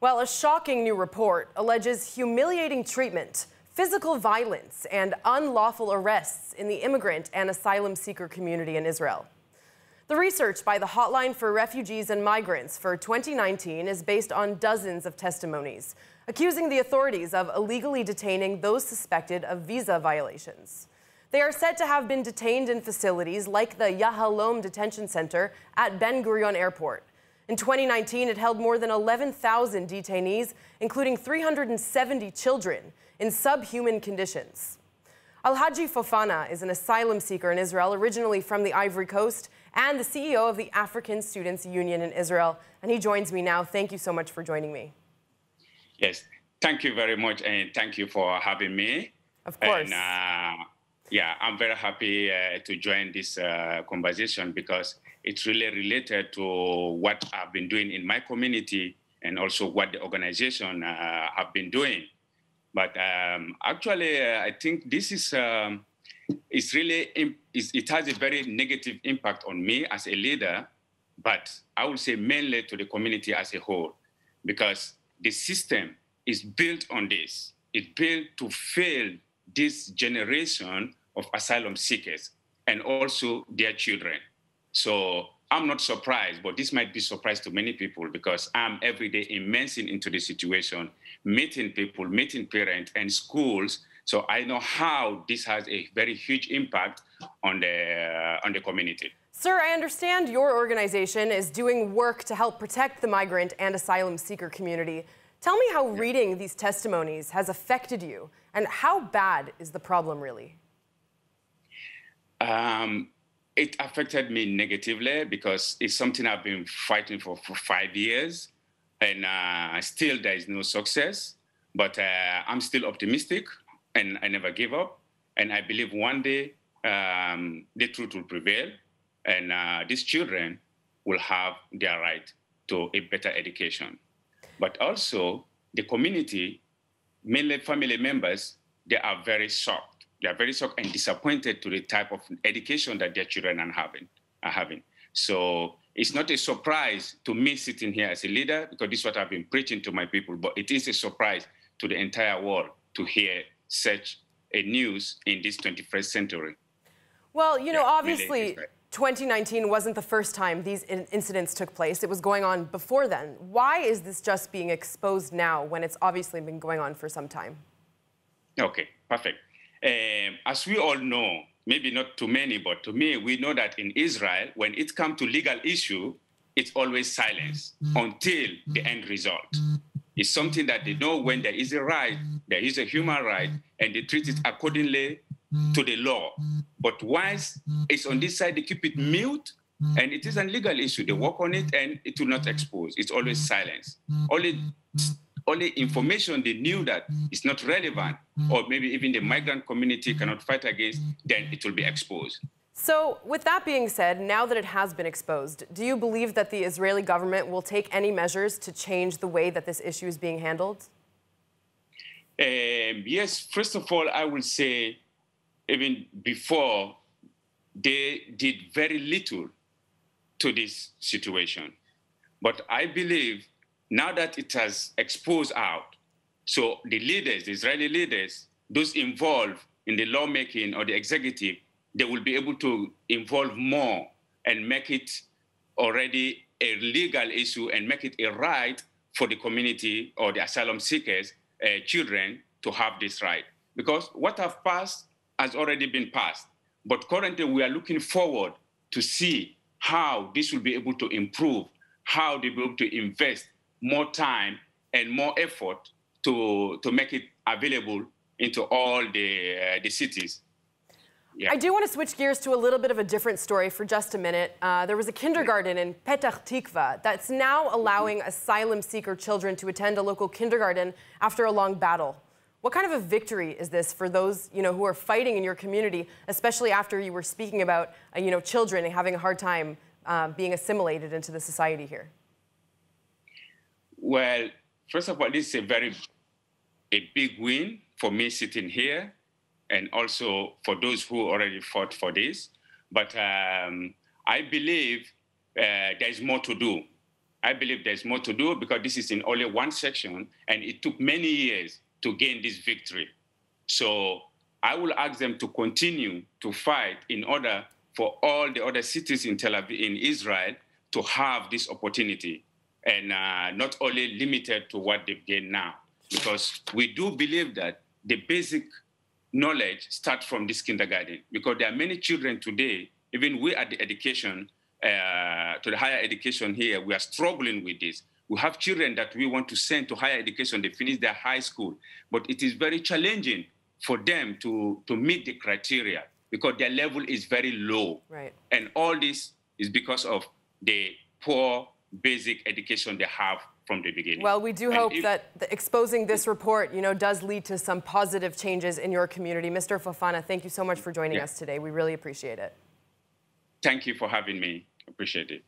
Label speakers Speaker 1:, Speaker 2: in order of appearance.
Speaker 1: Well, a shocking new report alleges humiliating treatment, physical violence, and unlawful arrests in the immigrant and asylum seeker community in Israel. The research by the Hotline for Refugees and Migrants for 2019 is based on dozens of testimonies, accusing the authorities of illegally detaining those suspected of visa violations. They are said to have been detained in facilities like the Yahalom Detention Center at Ben Gurion Airport. In 2019, it held more than 11,000 detainees, including 370 children, in subhuman conditions. Alhaji Fofana is an asylum seeker in Israel, originally from the Ivory Coast, and the CEO of the African Students Union in Israel. And he joins me now. Thank you so much for joining me.
Speaker 2: Yes, thank you very much, and thank you for having me.
Speaker 1: Of course.
Speaker 2: And, uh, yeah, I'm very happy uh, to join this uh, conversation because it's really related to what I've been doing in my community and also what the organization uh, have been doing. But um, actually, uh, I think this is um, it's really it's, it has a very negative impact on me as a leader, but I would say mainly to the community as a whole, because the system is built on this. It's built to fail this generation of asylum seekers and also their children. So I'm not surprised, but this might be surprise to many people because I'm every day immersing into the situation, meeting people, meeting parents and schools. So I know how this has a very huge impact on the uh, on the community.
Speaker 1: Sir, I understand your organization is doing work to help protect the migrant and asylum seeker community. Tell me how reading these testimonies has affected you and how bad is the problem really?
Speaker 2: Um, it affected me negatively because it's something I've been fighting for for five years, and uh, still there is no success. But uh, I'm still optimistic, and I never give up. And I believe one day um, the truth will prevail, and uh, these children will have their right to a better education. But also the community, mainly family members, they are very shocked they are very shocked and disappointed to the type of education that their children are having. Are having. So it's not a surprise to me sitting here as a leader because this is what I've been preaching to my people, but it is a surprise to the entire world to hear such a news in this 21st century.
Speaker 1: Well, you know, yeah, obviously, 2019 wasn't the first time these in incidents took place. It was going on before then. Why is this just being exposed now when it's obviously been going on for some time?
Speaker 2: Okay, perfect. Um, as we all know, maybe not to many, but to me, we know that in Israel, when it comes to legal issue, it's always silence until the end result. It's something that they know when there is a right, there is a human right, and they treat it accordingly to the law. But once it's on this side, they keep it mute, and it is a legal issue. They work on it, and it will not expose. It's always silence. Only only information they knew that is not relevant, or maybe even the migrant community cannot fight against, then it will be exposed.
Speaker 1: So, with that being said, now that it has been exposed, do you believe that the Israeli government will take any measures to change the way that this issue is being handled?
Speaker 2: Um, yes, first of all, I will say, even before, they did very little to this situation. But I believe now that it has exposed out, so the leaders, the Israeli leaders, those involved in the lawmaking or the executive, they will be able to involve more and make it already a legal issue and make it a right for the community or the asylum seekers, uh, children, to have this right. Because what have passed has already been passed. But currently, we are looking forward to see how this will be able to improve, how they'll be able to invest more time and more effort to, to make it available into all the, uh, the cities.
Speaker 1: Yeah. I do want to switch gears to a little bit of a different story for just a minute. Uh, there was a kindergarten in Petah Tikva that's now allowing asylum seeker children to attend a local kindergarten after a long battle. What kind of a victory is this for those you know, who are fighting in your community, especially after you were speaking about uh, you know, children having a hard time uh, being assimilated into the society here?
Speaker 2: Well, first of all, this is a very a big win for me sitting here, and also for those who already fought for this. But um, I believe uh, there is more to do. I believe there's more to do because this is in only one section and it took many years to gain this victory. So I will ask them to continue to fight in order for all the other cities in Tel Aviv, in Israel, to have this opportunity and uh, not only limited to what they've gained now. Because we do believe that the basic knowledge starts from this kindergarten. Because there are many children today, even we at the education, uh, to the higher education here, we are struggling with this. We have children that we want to send to higher education, they finish their high school, but it is very challenging for them to, to meet the criteria because their level is very low.
Speaker 1: Right.
Speaker 2: And all this is because of the poor basic education they have from the beginning.
Speaker 1: Well, we do
Speaker 2: and
Speaker 1: hope
Speaker 2: if,
Speaker 1: that exposing this report, you know, does lead to some positive changes in your community. Mr. Fofana, thank you so much for joining
Speaker 2: yeah.
Speaker 1: us today. We really appreciate it.
Speaker 2: Thank you for having me. Appreciate it.